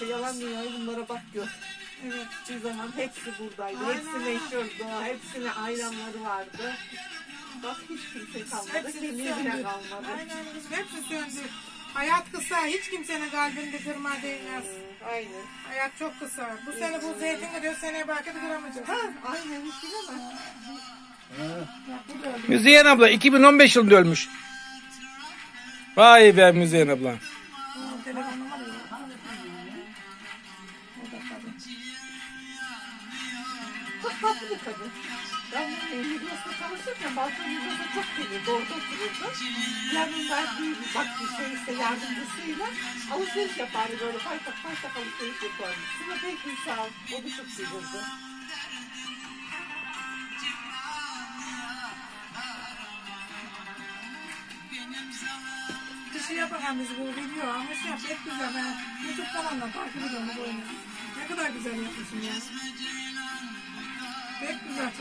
dünyayı bunlara bak gör. Evet. Bir zaman hepsi buradaydı. Aynen. Hepsi meşhurdu. Hepsine ayranları vardı. Bak hiç kimse kalmadı. Hepsi Kemiği söndü. bile kalmadı. Aynen kızım hepsi söndü. Hayat kısa. Hiç kimsenin kalbini kırma değmez. Aynen. Hayat çok kısa. Bu sene bu zeytin gidiyor seneye belki de kıramayacağız. Ha, aynen hiç öyle. Müzeyyen abla 2015 yılında ölmüş. Vay be Müzeyyen abla. Çok tatlı bir kadın. Ben Migros'ta çalışırken balkon Migros'a çok gelirdi. Orada otururdu. Yanında bir bak bir şey işte yardımcısıyla alışveriş yapardı böyle paytak paytak alışveriş yapardı. Sıra pek insan. O da çok sevirdi. Bir şey yapalım biz bu video ama şey güzel ben YouTube kanalına takip ediyorum bu. Ne kadar güzel yapmışsın ya. Pek güzel.